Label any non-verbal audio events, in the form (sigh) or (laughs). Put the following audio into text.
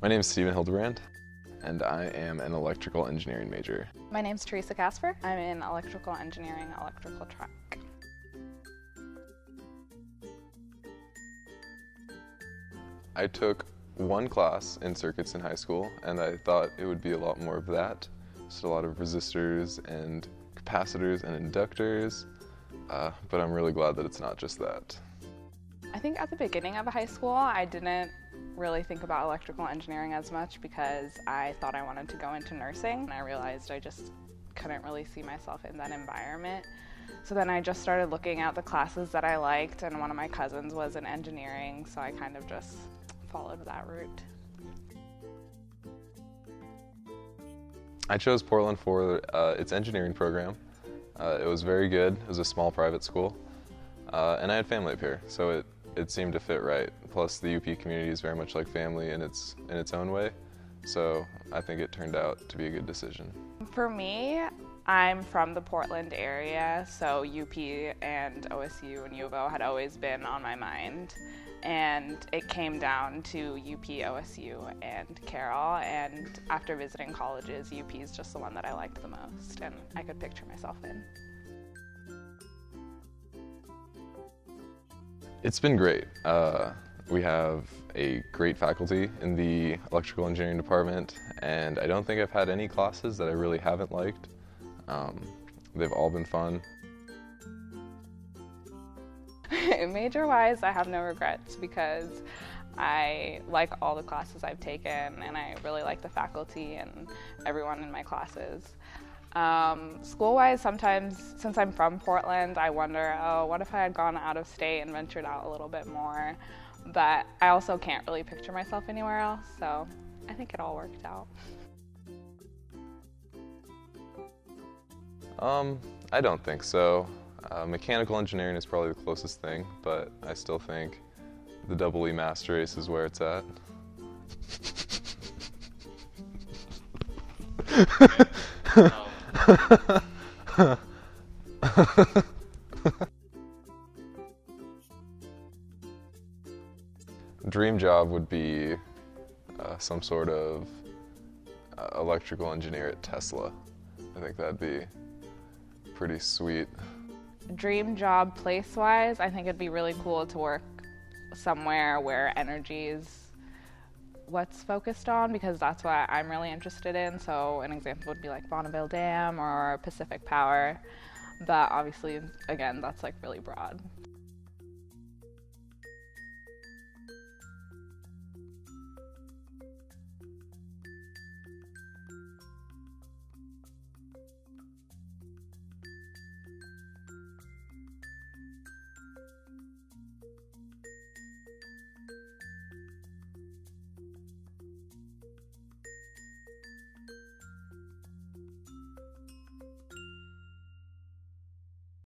My name is Stephen Hildebrand, and I am an electrical engineering major. My name is Teresa Casper. I'm in electrical engineering, electrical track. I took one class in circuits in high school, and I thought it would be a lot more of that. Just a lot of resistors and capacitors and inductors, uh, but I'm really glad that it's not just that. I think at the beginning of high school, I didn't really think about electrical engineering as much because I thought I wanted to go into nursing, and I realized I just couldn't really see myself in that environment. So then I just started looking at the classes that I liked, and one of my cousins was in engineering, so I kind of just followed that route. I chose Portland for uh, its engineering program. Uh, it was very good. It was a small private school, uh, and I had family up here, so it, it seemed to fit right. Plus, the UP community is very much like family in its in its own way, so I think it turned out to be a good decision. For me, I'm from the Portland area, so UP and OSU and U of O had always been on my mind and it came down to UP, OSU, and Carroll. And after visiting colleges, UP is just the one that I liked the most, and I could picture myself in. It's been great. Uh, we have a great faculty in the electrical engineering department, and I don't think I've had any classes that I really haven't liked. Um, they've all been fun. (laughs) Major-wise, I have no regrets because I like all the classes I've taken and I really like the faculty and everyone in my classes. Um, School-wise, sometimes, since I'm from Portland, I wonder, oh, what if I had gone out of state and ventured out a little bit more? But I also can't really picture myself anywhere else, so I think it all worked out. Um, I don't think so. Uh, mechanical engineering is probably the closest thing, but I still think the double E master race is where it's at. (laughs) (laughs) (laughs) Dream job would be uh, some sort of uh, electrical engineer at Tesla. I think that'd be pretty sweet dream job place wise, I think it'd be really cool to work somewhere where energy is what's focused on because that's what I'm really interested in. So an example would be like Bonneville Dam or Pacific Power. But obviously, again, that's like really broad.